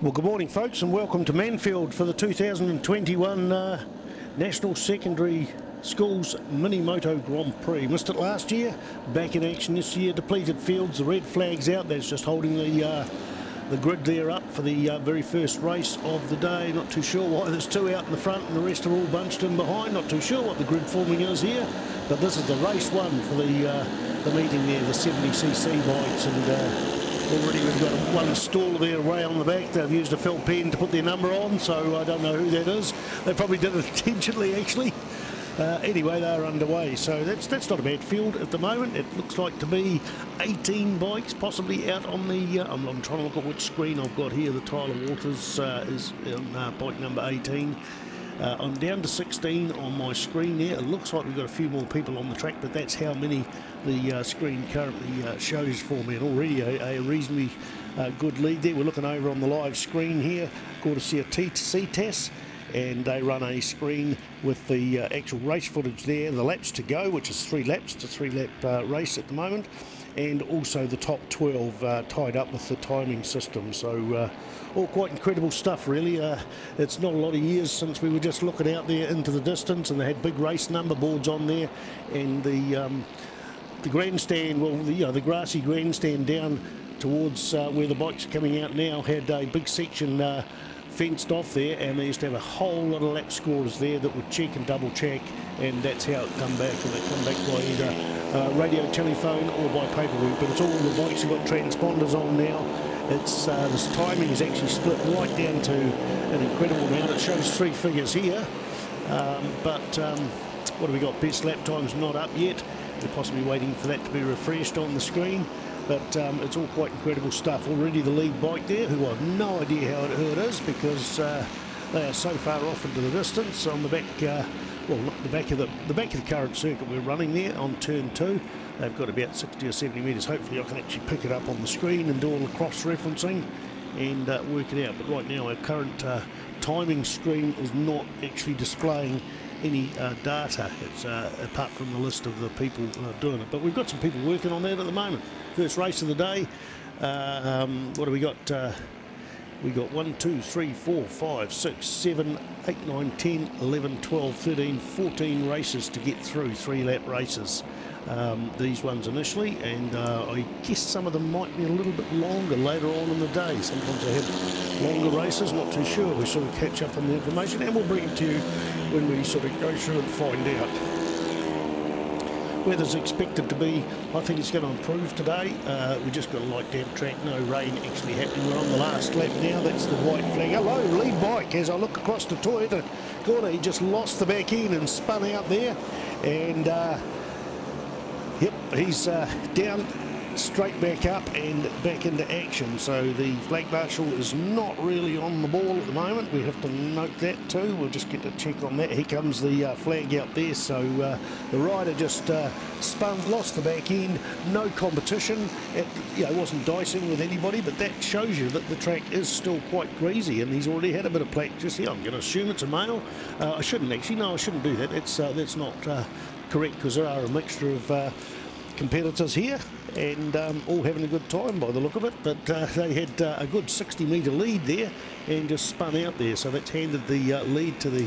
Well, good morning, folks, and welcome to Manfield for the 2021 uh, National Secondary Schools Mini Moto Grand Prix. Missed it last year, back in action this year. Depleted fields, the red flag's out. That's just holding the uh, the grid there up for the uh, very first race of the day. Not too sure why there's two out in the front and the rest are all bunched in behind. Not too sure what the grid forming is here, but this is the race one for the uh, the meeting there, the 70cc bikes and. Already we've got one stall there way on the back. They've used a felt pen to put their number on, so I don't know who that is. They probably did it intentionally, actually. Uh, anyway, they're underway, so that's that's not a bad field at the moment. It looks like to be 18 bikes possibly out on the. Uh, I'm, I'm, trying to look at which screen I've got here. The Tyler Waters uh, is on uh, bike number 18. Uh, I'm down to 16 on my screen there. It looks like we've got a few more people on the track, but that's how many the uh, screen currently uh, shows for me. And already a, a reasonably uh, good lead there. We're looking over on the live screen here, courtesy of CTAS, and they run a screen with the uh, actual race footage there, the laps to go, which is three laps. to three lap uh, race at the moment and also the top 12 uh, tied up with the timing system. So uh, all quite incredible stuff really. Uh, it's not a lot of years since we were just looking out there into the distance and they had big race number boards on there and the um, the grandstand, well the, you know, the grassy grandstand down towards uh, where the bikes are coming out now had a big section uh, fenced off there and they used to have a whole lot of lap scorers there that would check and double check and that's how it come back and they come back by either uh, radio telephone or by paperwork. But it's all the bikes have got transponders on now. It's uh, this timing is actually split right down to an incredible amount. It shows three figures here um, but um, what have we got? Best lap times not up yet. We're possibly waiting for that to be refreshed on the screen but um, it's all quite incredible stuff. Already the lead bike there, who I've no idea how it is because uh, they are so far off into the distance on the back, uh, well, not the back of the the back of the current circuit we're running there on turn two. They've got about 60 or 70 metres. Hopefully I can actually pick it up on the screen and do all the cross-referencing and uh, work it out. But right now our current uh, timing screen is not actually displaying any uh, data uh, apart from the list of the people uh, doing it. But we've got some people working on that at the moment. First race of the day. Uh, um, what do we got? We got 1, 2, 3, 4, 5, 6, 7, 8, 9, 10, 11, 12, 13, 14 races to get through, three lap races. Um, these ones initially, and uh, I guess some of them might be a little bit longer later on in the day. Sometimes they have longer races, not too sure. We sort of catch up on the information, and we'll bring it to you when we sort of go through and find out. Weather's expected to be, I think it's going to improve today. Uh, we just got a light damp track, no rain actually happening. We're on the last lap now, that's the white flag. Hello, lead bike, as I look across the Toyota corner, he just lost the back end and spun out there. And, uh, yep, he's uh, down straight back up and back into action. So the flag marshal is not really on the ball at the moment. We have to note that too. We'll just get to check on that. Here comes the uh, flag out there. So uh, the rider just uh, spun, lost the back end. No competition. It you know, wasn't dicing with anybody, but that shows you that the track is still quite greasy and he's already had a bit of practice here. I'm going to assume it's a male. Uh, I shouldn't actually. No, I shouldn't do that. It's, uh, that's not uh, correct because there are a mixture of competitors here and um, all having a good time by the look of it. But uh, they had uh, a good 60 metre lead there and just spun out there. So that's handed the uh, lead to the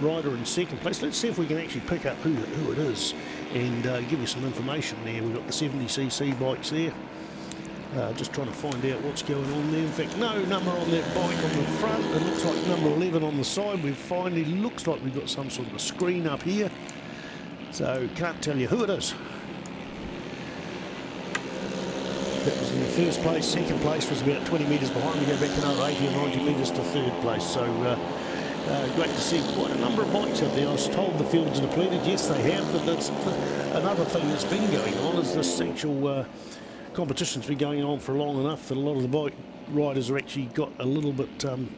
rider in second place. Let's see if we can actually pick up who, who it is and uh, give you some information there. We've got the 70cc bikes there. Uh, just trying to find out what's going on there. In fact, no number on that bike on the front. It looks like number 11 on the side. We've finally looks like we've got some sort of a screen up here. So can't tell you who it is. That was in the first place. Second place was about 20 metres behind. We go back another 80 or 90 metres to third place. So uh, uh, great to see quite a number of bikes out there. I was told the fields are depleted. Yes, they have, but that's another thing that's been going on is this actual uh, competition's been going on for long enough that a lot of the bike riders are actually got a little bit um,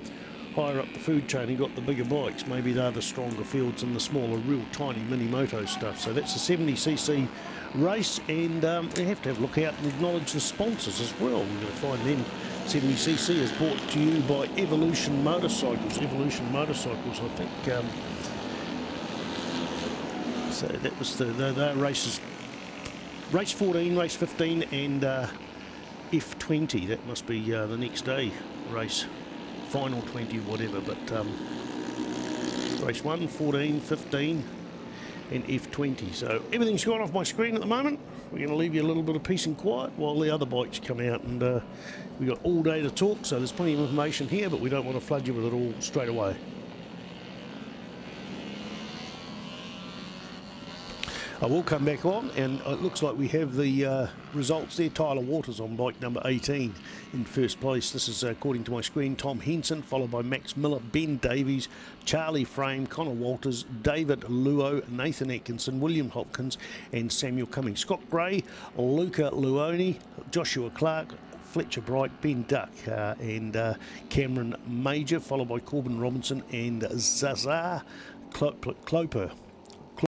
higher up the food chain and got the bigger bikes. Maybe they're the stronger fields and the smaller, real tiny mini moto stuff. So that's a 70cc race and um, we have to have a look out and acknowledge the sponsors as well. We're going to find them. 70cc is brought to you by Evolution Motorcycles. Evolution Motorcycles, I think. Um, so that was the, the, the, races. Race 14, race 15 and uh, F20. That must be uh, the next day race. Final 20 or whatever. But um, race 1, 14, 15 and F20. So everything's gone off my screen at the moment. We're going to leave you a little bit of peace and quiet while the other bikes come out. And uh, we've got all day to talk, so there's plenty of information here, but we don't want to flood you with it all straight away. I will come back on, and it looks like we have the uh, results there. Tyler Waters on bike number 18 in first place. This is, uh, according to my screen, Tom Henson, followed by Max Miller, Ben Davies, Charlie Frame, Connor Walters, David Luo, Nathan Atkinson, William Hopkins, and Samuel Cummings. Scott Gray, Luca Luoni, Joshua Clark, Fletcher Bright, Ben Duck, uh, and uh, Cameron Major, followed by Corbin Robinson and Zaza Cloper.